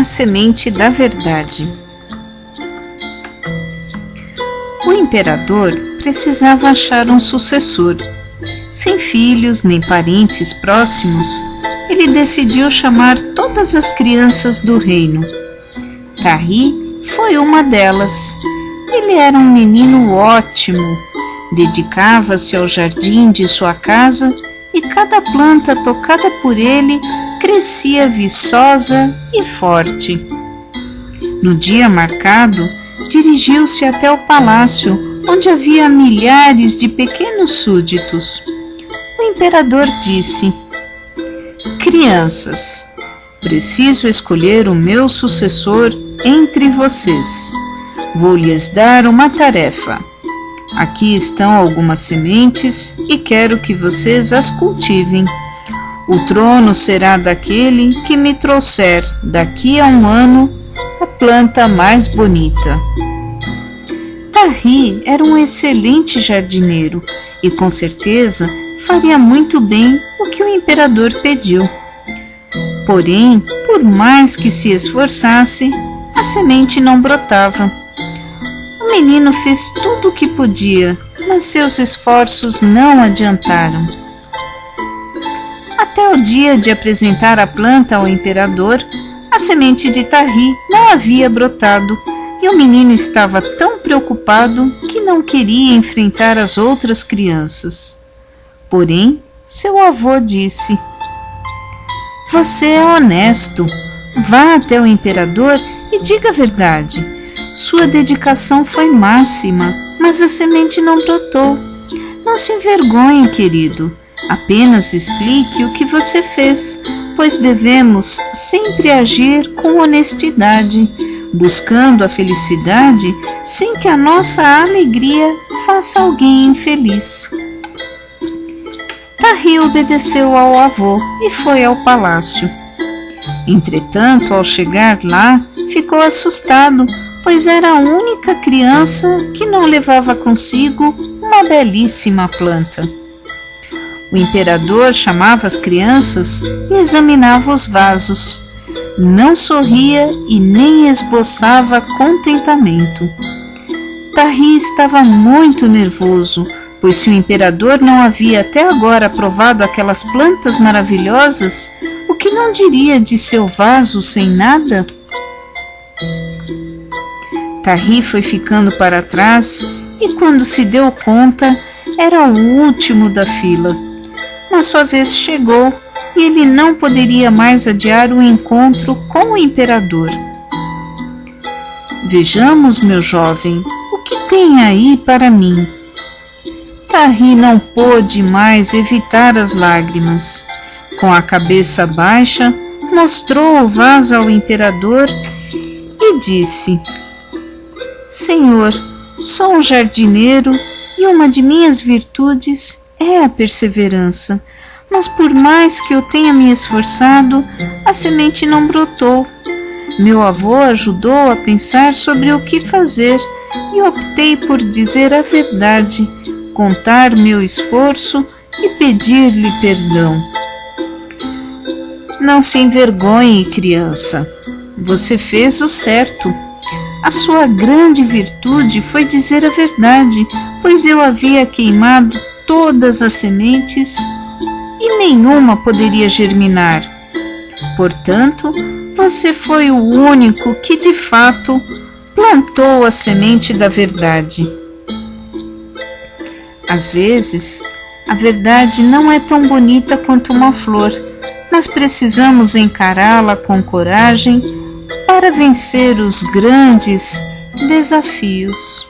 a semente da verdade. O imperador precisava achar um sucessor. Sem filhos nem parentes próximos, ele decidiu chamar todas as crianças do reino. Carri foi uma delas. Ele era um menino ótimo, dedicava-se ao jardim de sua casa e cada planta tocada por ele crescia viçosa e forte. No dia marcado, dirigiu-se até o palácio, onde havia milhares de pequenos súditos. O imperador disse: Crianças, preciso escolher o meu sucessor entre vocês. Vou lhes dar uma tarefa. Aqui estão algumas sementes e quero que vocês as cultivem. O trono será daquele que me trouxer daqui a um ano a planta mais bonita. Tarri era um excelente jardineiro e com certeza faria muito bem o que o imperador pediu. Porém, por mais que se esforçasse, a semente não brotava. O menino fez tudo o que podia, mas seus esforços não adiantaram. Até o dia de apresentar a planta ao imperador, a semente de Tarri não havia brotado e o menino estava tão preocupado que não queria enfrentar as outras crianças. Porém, seu avô disse: Você é honesto. Vá até o imperador e diga a verdade. Sua dedicação foi máxima, mas a semente não brotou. Não se envergonhe, querido. Apenas explique o que você fez, pois devemos sempre agir com honestidade, buscando a felicidade sem que a nossa alegria faça alguém infeliz. Tarri obedeceu ao avô e foi ao palácio. Entretanto, ao chegar lá, ficou assustado, pois era a única criança que não levava consigo uma belíssima planta. O imperador chamava as crianças e examinava os vasos. Não sorria e nem esboçava contentamento. Tarri estava muito nervoso, pois se o imperador não havia até agora provado aquelas plantas maravilhosas, o que não diria de seu vaso sem nada? Tarri foi ficando para trás e, quando se deu conta, era o último da fila mas sua vez chegou e ele não poderia mais adiar o encontro com o imperador. Vejamos, meu jovem, o que tem aí para mim. Tarri não pôde mais evitar as lágrimas. Com a cabeça baixa, mostrou o vaso ao imperador e disse: Senhor, sou um jardineiro e uma de minhas virtudes é a perseverança. Mas por mais que eu tenha me esforçado, a semente não brotou. Meu avô ajudou a pensar sobre o que fazer e optei por dizer a verdade, contar meu esforço e pedir-lhe perdão. Não se envergonhe, criança. Você fez o certo. A sua grande virtude foi dizer a verdade, pois eu havia queimado todas as sementes e nenhuma poderia germinar. Portanto, você foi o único que de fato plantou a semente da verdade. Às vezes, a verdade não é tão bonita quanto uma flor, mas precisamos encará-la com coragem para vencer os grandes desafios.